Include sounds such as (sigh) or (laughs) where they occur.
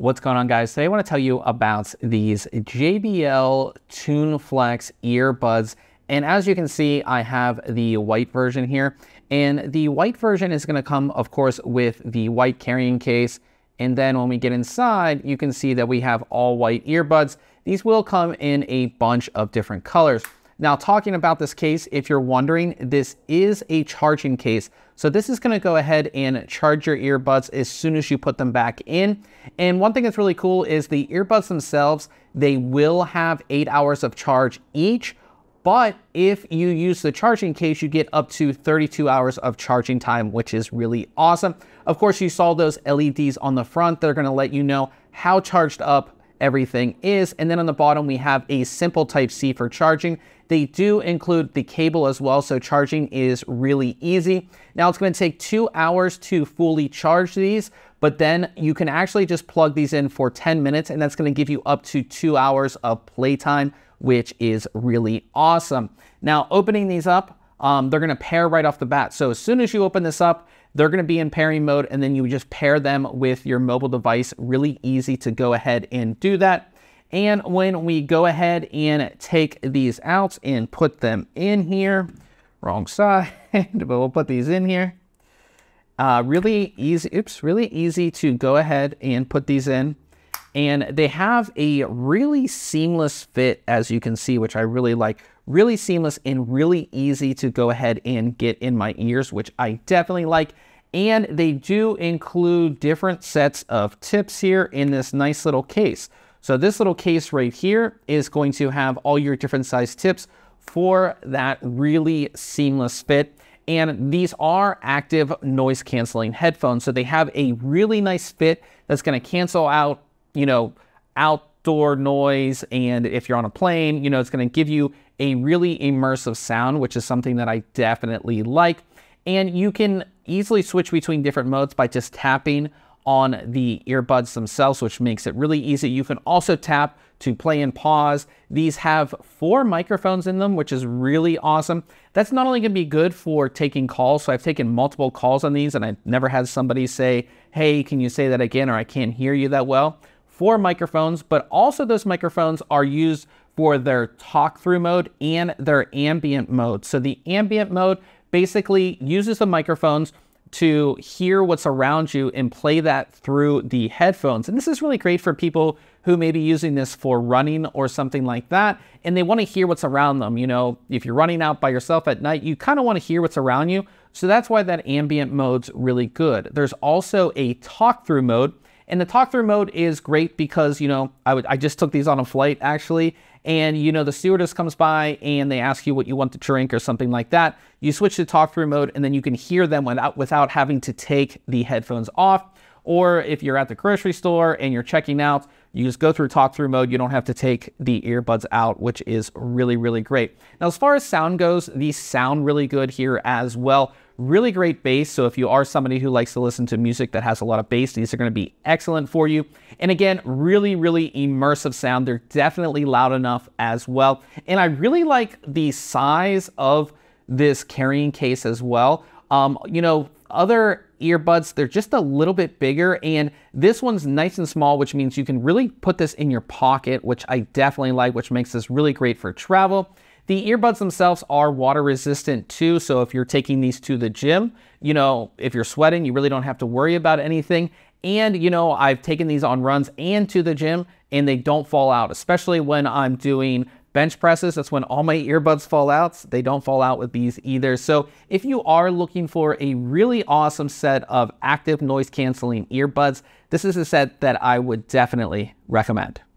What's going on guys? Today I want to tell you about these JBL TuneFlex earbuds. And as you can see, I have the white version here. And the white version is going to come, of course, with the white carrying case. And then when we get inside, you can see that we have all white earbuds. These will come in a bunch of different colors. Now, talking about this case, if you're wondering, this is a charging case. So this is gonna go ahead and charge your earbuds as soon as you put them back in. And one thing that's really cool is the earbuds themselves, they will have eight hours of charge each, but if you use the charging case, you get up to 32 hours of charging time, which is really awesome. Of course, you saw those LEDs on the front. They're gonna let you know how charged up everything is. And then on the bottom, we have a simple type C for charging. They do include the cable as well, so charging is really easy. Now it's gonna take two hours to fully charge these, but then you can actually just plug these in for 10 minutes and that's gonna give you up to two hours of playtime, which is really awesome. Now opening these up, um, they're gonna pair right off the bat. So as soon as you open this up, they're going to be in pairing mode and then you just pair them with your mobile device. Really easy to go ahead and do that. And when we go ahead and take these out and put them in here, wrong (laughs) side, but we'll put these in here. Uh, really easy, oops, really easy to go ahead and put these in. And they have a really seamless fit, as you can see, which I really like. Really seamless and really easy to go ahead and get in my ears, which I definitely like. And they do include different sets of tips here in this nice little case. So this little case right here is going to have all your different size tips for that really seamless fit. And these are active noise canceling headphones. So they have a really nice fit that's gonna cancel out, you know, outdoor noise. And if you're on a plane, you know, it's gonna give you a really immersive sound, which is something that I definitely like. And you can easily switch between different modes by just tapping on the earbuds themselves, which makes it really easy. You can also tap to play and pause. These have four microphones in them, which is really awesome. That's not only gonna be good for taking calls, so I've taken multiple calls on these and I've never had somebody say, hey, can you say that again, or I can't hear you that well. Four microphones, but also those microphones are used for their talk through mode and their ambient mode. So the ambient mode basically uses the microphones to hear what's around you and play that through the headphones. And this is really great for people who may be using this for running or something like that, and they want to hear what's around them. You know, if you're running out by yourself at night, you kind of want to hear what's around you. So that's why that ambient mode's really good. There's also a talk through mode, and the talk through mode is great because, you know, I, would, I just took these on a flight actually, and you know the stewardess comes by and they ask you what you want to drink or something like that. You switch to talk through mode and then you can hear them without, without having to take the headphones off. Or if you're at the grocery store and you're checking out, you just go through talk through mode. You don't have to take the earbuds out, which is really, really great. Now, as far as sound goes, these sound really good here as well. Really great bass. So if you are somebody who likes to listen to music that has a lot of bass, these are going to be excellent for you. And again, really, really immersive sound. They're definitely loud enough as well. And I really like the size of this carrying case as well. Um, you know, other earbuds, they're just a little bit bigger and this one's nice and small, which means you can really put this in your pocket, which I definitely like, which makes this really great for travel. The earbuds themselves are water resistant too, so if you're taking these to the gym, you know, if you're sweating, you really don't have to worry about anything. And, you know, I've taken these on runs and to the gym and they don't fall out, especially when I'm doing bench presses. That's when all my earbuds fall out. They don't fall out with these either. So if you are looking for a really awesome set of active noise canceling earbuds, this is a set that I would definitely recommend.